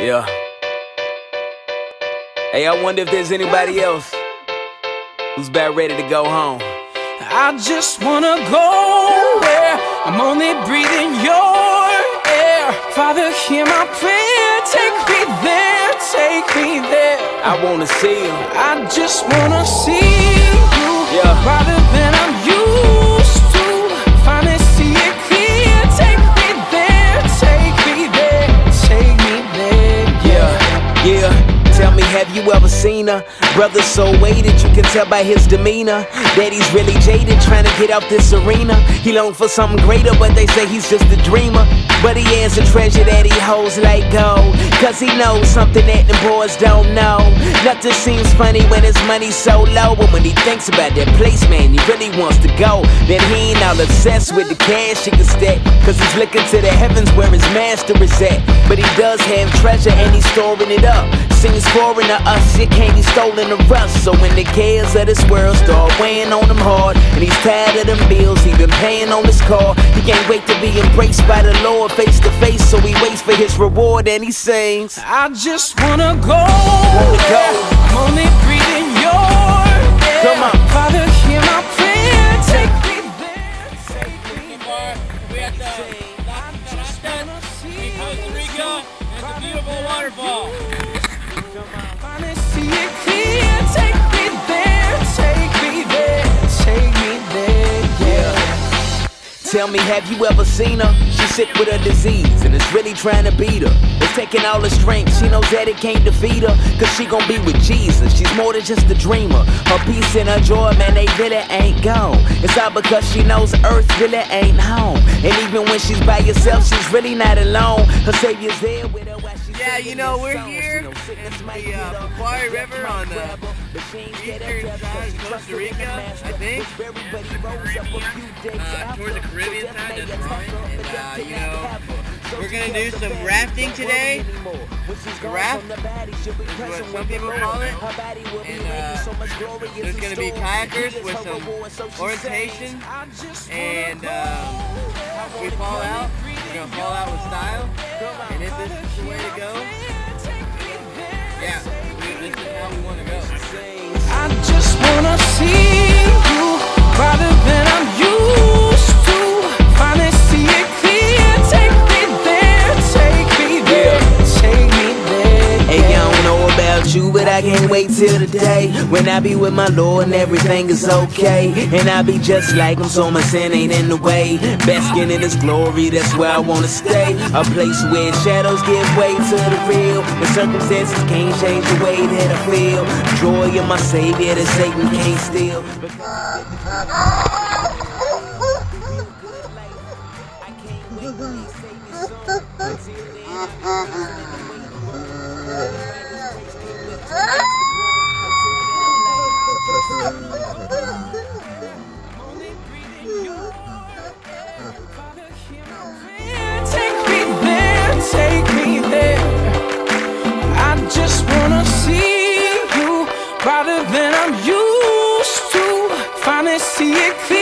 Yeah. Hey, I wonder if there's anybody else who's about ready to go home. I just wanna go where I'm only breathing your air. Father, hear my prayer. Take me there, take me there. I wanna see you. I just wanna see you Yeah. rather than I'm used me, have you ever seen her? Brother so weighted, you can tell by his demeanor that he's really jaded, trying to get out this arena. He longed for something greater, but they say he's just a dreamer. But he has a treasure that he holds like gold. Cause he knows something that the boys don't know. Nothing seems funny when his money's so low. But when he thinks about that place, man, he really wants to go. Then he ain't all obsessed with the cash he can stack. Cause he's looking to the heavens where his master is at. But he does have treasure and he's storing it up. Seems foreign to us, it can't be stolen to us. So when the cares of this world start weighing on him hard, and he's tired of them bills he been paying on his car, he can't wait to be embraced by the Lord face to face. So he waits for his reward and he sings. I just wanna go. Wanna go. I'm only breathing your air. Come on. Father, hear my prayer. Take me there. Take me there. We at the La Tarascan in Costa Rica and the beautiful waterfall. Tell me, have you ever seen her? She's sick with a disease and it's really trying to beat her. It's taking all her strength, she knows that it can't defeat her. Cause she gon' be with Jesus, she's more than just a dreamer. Her peace and her joy, man, they really ain't gone. It's all because she knows earth really ain't home. And even when she's by herself, she's really not alone. Her Savior's there with her while she's Yeah, you know, we're here in might the, uh, River on the grab her. But she ain't scared of eastern death, side 'cause of she Costa trusted in the Rica. I think. Was buried, but he rose up a few days Uh, towards the Caribbean side, that's right. And, uh, you cannot know, have her. So we're gonna do some rafting today." worry anymore. When she's To gone raft from the body, she'll be is what some people call it. Her body will be And, uh, so much glory is there's gonna be kayakers with some reward, so she orientation. sings. I just And um, we fall out, we're gonna fall out with style. And if this is the way to go, yeah, this is how we you, but I can't wait till the day when I be with my Lord and everything is okay. And I be just like him, so my sin ain't in the way. Basking in his glory, that's where I wanna stay. A place where shadows give way to the real. The circumstances can't change the way that I feel. Joy of my Savior that Satan can't steal. see it clear.